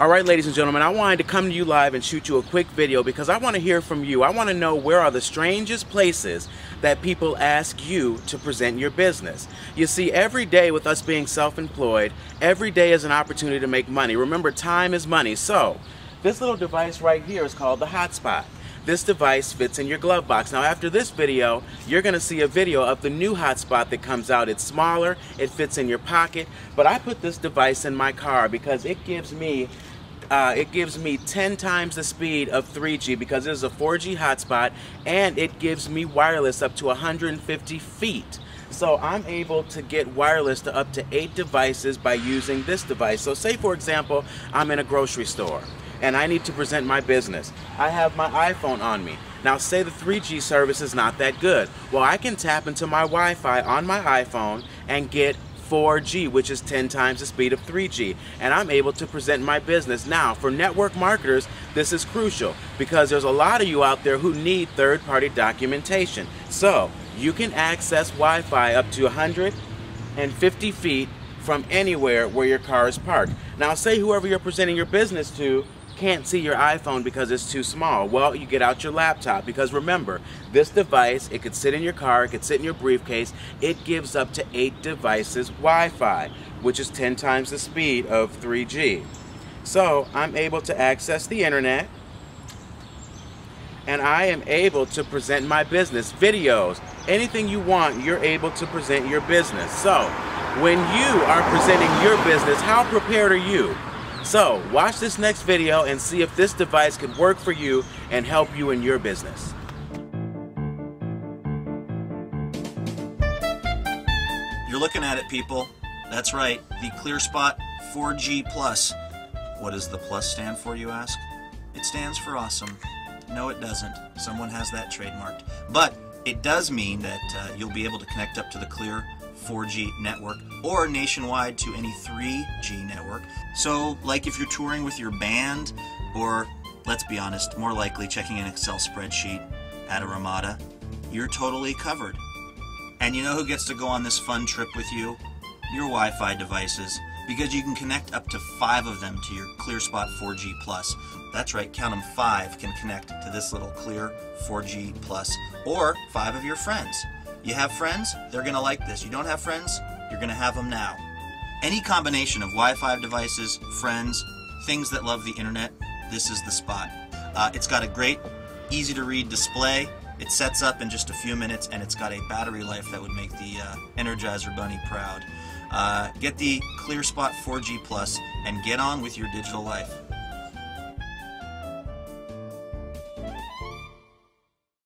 All right, ladies and gentlemen, I wanted to come to you live and shoot you a quick video because I want to hear from you. I want to know where are the strangest places that people ask you to present your business. You see, every day with us being self-employed, every day is an opportunity to make money. Remember, time is money. So, this little device right here is called the hotspot. This device fits in your glove box. Now after this video, you're gonna see a video of the new hotspot that comes out. It's smaller, it fits in your pocket, but I put this device in my car because it gives me uh, it gives me 10 times the speed of 3G because it is a 4G hotspot and it gives me wireless up to 150 feet. So I'm able to get wireless to up to eight devices by using this device. So say for example, I'm in a grocery store and I need to present my business. I have my iPhone on me. Now say the 3G service is not that good. Well, I can tap into my Wi-Fi on my iPhone and get 4G, which is 10 times the speed of 3G, and I'm able to present my business. Now, for network marketers, this is crucial because there's a lot of you out there who need third-party documentation. So, you can access Wi-Fi up to 150 feet from anywhere where your car is parked. Now, say whoever you're presenting your business to can't see your iPhone because it's too small. Well, you get out your laptop because remember, this device, it could sit in your car, it could sit in your briefcase. It gives up to eight devices Wi-Fi, which is 10 times the speed of 3G. So I'm able to access the internet and I am able to present my business, videos, anything you want, you're able to present your business. So when you are presenting your business, how prepared are you? So, watch this next video and see if this device can work for you and help you in your business. You're looking at it, people. That's right, the ClearSpot 4G Plus. What does the plus stand for, you ask? It stands for awesome. No, it doesn't. Someone has that trademarked. But it does mean that uh, you'll be able to connect up to the Clear 4G network or nationwide to any 3G network. So, like if you're touring with your band, or let's be honest, more likely checking an Excel spreadsheet at a Ramada, you're totally covered. And you know who gets to go on this fun trip with you? Your Wi Fi devices, because you can connect up to five of them to your ClearSpot 4G Plus. That's right, count them five can connect to this little Clear 4G Plus, or five of your friends. You have friends, they're going to like this. You don't have friends, you're going to have them now. Any combination of Wi-Fi devices, friends, things that love the internet, this is the spot. Uh, it's got a great, easy to read display. It sets up in just a few minutes and it's got a battery life that would make the uh, Energizer Bunny proud. Uh, get the ClearSpot 4G Plus and get on with your digital life.